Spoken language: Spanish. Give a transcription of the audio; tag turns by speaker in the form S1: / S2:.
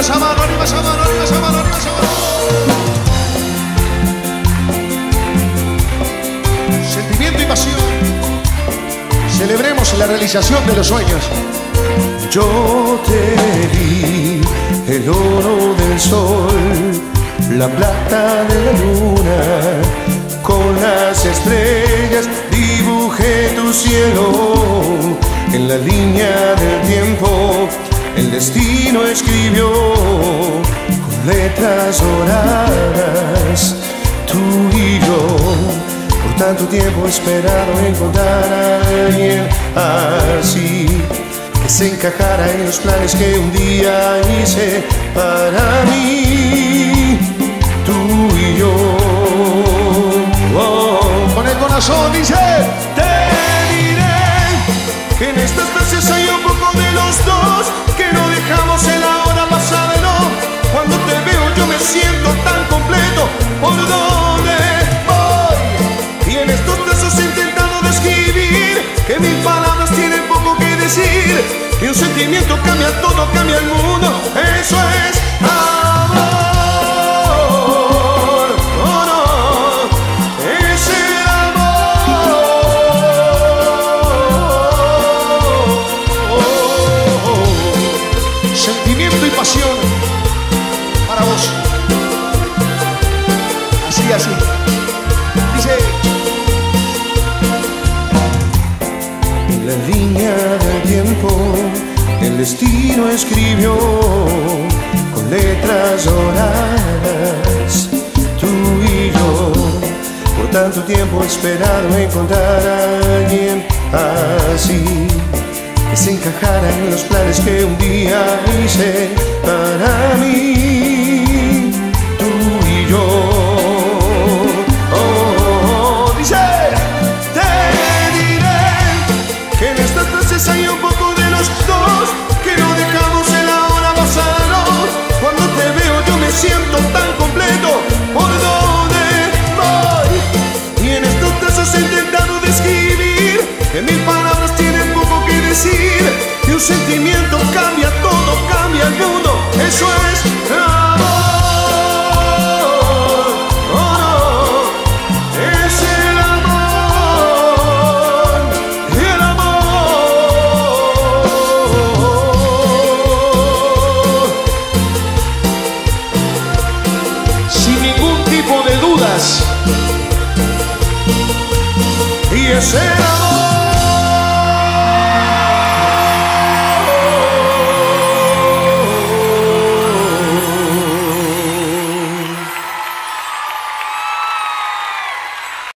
S1: esa mano, arriba esa mano, arriba esa mano, arriba esa mano. Sentimiento y pasión. Celebremos la realización de los sueños.
S2: Yo te vi el oro del sol, la plata de la luna, con las estrellas dibujé tu cielo en la línea del tiempo. El destino escribió con letras doradas tú y yo. Por tanto tiempo esperado encontrar a alguien así que se encajara en los planes que un día hice para mí, tú y yo.
S1: Oh, con el corazón dice,
S2: te diré que en estas veces hay un poco de los dos, sentimiento cambia todo, cambia el mundo. Eso es amor. Oh, no. Es el amor.
S1: sentimiento y pasión para vos. Así, así. Dice,
S2: la línea del tiempo, el destino escribió con letras doradas, tú y yo. Por tanto tiempo esperado encontrar a alguien así, que se encajara en los planes que un día hice que mil palabras tienen poco que decir, y un sentimiento cambia todo, cambia el mundo, eso es amor. Oh, no. Es el amor, el amor.
S1: sin ningún tipo de dudas.
S2: Y es el amor.